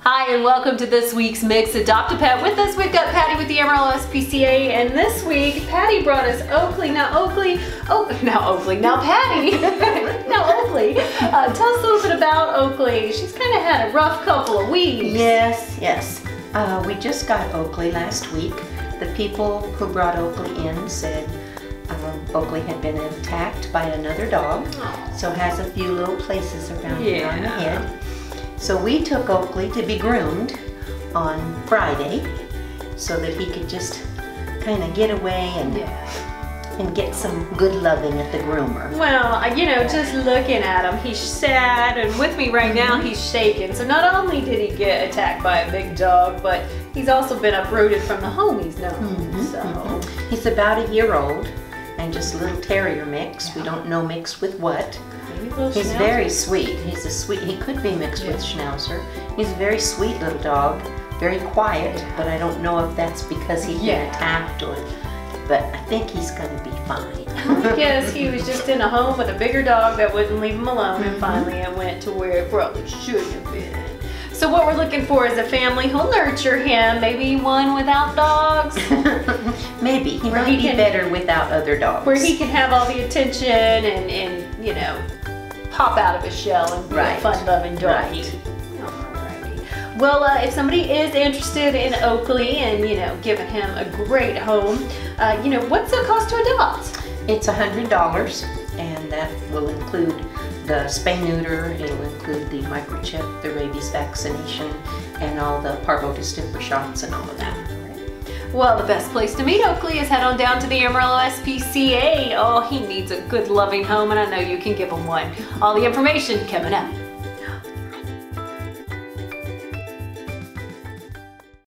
Hi and welcome to this week's Mix Adopt a Pet. With us we've got Patty with the Amarillo SPCA and this week Patty brought us Oakley. Now Oakley, oh now Oakley, now Patty, now Oakley. Uh, tell us a little bit about Oakley. She's kind of had a rough couple of weeks. Yes, yes. Uh, we just got Oakley last week. The people who brought Oakley in said um, Oakley had been attacked by another dog, so has a few little places around here on the head. So we took Oakley to be groomed on Friday so that he could just kind of get away and, Yeah. and get some good loving at the groomer. Well, you know, just looking at him, he's sad, and with me right now, mm-hmm. he's shaking. So not only did he get attacked by a big dog, but he's also been uprooted from the home he's known. Mm-hmm, so, mm-hmm. He's about a year old and just a little terrier mix. We don't know mixed with what. He's schnauzer. very sweet. He's a sweet, he could be mixed with Schnauzer. He's a very sweet little dog, very quiet, but I don't know if that's because he's Yeah. been attacked or, but I think he's gonna be fine. Guess he was just in a home with a bigger dog that wouldn't leave him alone, Mm-hmm. and finally it went to where it probably shouldn't have been. So what we're looking for is a family who'll nurture him, maybe one without dogs, Maybe, he Where might he be can- better without other dogs. where he can have all the attention and, and you know, pop out of his shell and be a fun-loving doggy. Right. Well, uh, if somebody is interested in Oakley and you know giving him a great home, uh, you know what's the cost to adopt? It's a hundred dollars and that will include the spay neuter, it'll include the microchip, the rabies vaccination, and all the parvo distemper shots and all of that. Well, the best place to meet Oakley is head on down to the Amarillo SPCA. Oh, he needs a good, loving home, and I know you can give him one. All the information coming up.